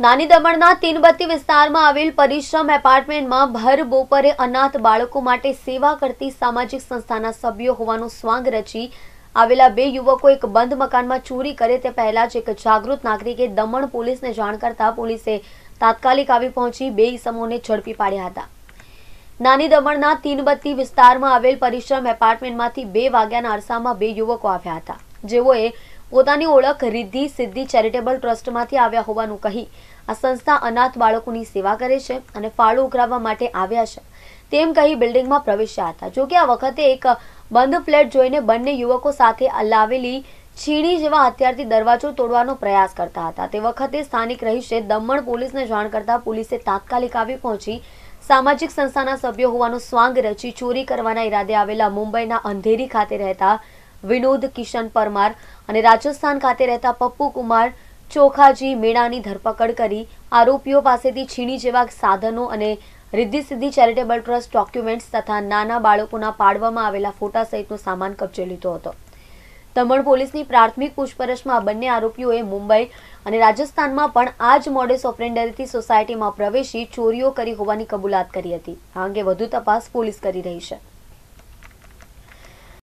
નાની દમણના તીનબત્તી વિસ્તારમાં આવેલ પરિશ્રમ એપાર્ટમેન્ટમાં ભર બપોરે અનાથ બાળકો માટે સેવા કરતી સામાજિક સંસ્થાના સભ્યો હોવાનું સ્વાંગ રચી આવેલા બે યુવકો એક બંધ મકાનમાં ચોરી કરે તે પહેલા જ એક જાગૃત નાગરિકે દમણ પોલીસને જાણ કરતા પોલીસે તાત્કાલિક આવી પહોંચી બે ઇસમોને ઝડપી પાડ્યા હતા. નાની દમણના તીનબત્તી વિસ્તારમાં આવેલ પરિશ્રમ એપાર્ટમેન્ટમાંથી બે વાગ્યાના અરસામાં બે યુવકો આવ્યા હતા. જેઓએ પોતાની ઓળખ રિદ્ધિ, સિદ્ધિ ચેરિટેબલ ટ્રસ્ટમાંથી આવ્યા હોવાનું કહી આ સંસ્થા અનાથ બાળકોની સેવા કરે છે અને ફાળો ઉઘરાવવા માટે આવ્યા છે. તેમ કહી બિલ્ડિંગમાં પ્રવેશ્યા હતા. જોકે આ વખતે એક બંધ ફ્લેટ જોઈને બંને યુવકો સાથે લાવેલી છીણી જેવા હથિયારથી દરવાજો તોડવાનો પ્રયાસ કરતા હતા. તે વખતે સ્થાનિક રહીશે દમણ પોલીસને જાણ કરતા પોલીસે તાત્કાલિક આવી પહોંચી સામાજિક સંસ્થાના સભ્યો હોવાનો સ્વાંગ રચી ચોરી કરવાના ઈરાદે આવેલા મુંબઈના અંધેરી ખાતે રહેતા વિનોદ, કિશન પરમાર અને રાજસ્થાન ખાતે રહેતા પપ્પુ કુમાર ચોખાજી મેળાની ધરપકડ કરી આરોપીઓ પાસેથી છીણી જેવા સાધનો અને રિદ્ધિ સિદ્ધિ ચેરિટેબલ ટ્રસ્ટ ડોક્યુમેન્ટ્સ તથા નાના બાળકોના પાડવામાં આવેલા ફોટા સહિતનો સામાન કબજે લીધો હતો. દમણ પોલીસની પ્રાથમિક પૂછપરછમાં બંને આરોપીઓએ મુંબઈ અને રાજસ્થાનમાં પણ આ જ મોડેસ ઓપરેન્ડરીથી સોસાયટીમાં પ્રવેશી ચોરીઓ કરી હોવાની કબૂલાત કરી હતી. આ અંગે વધુ તપાસ પોલીસ કરી રહી છે.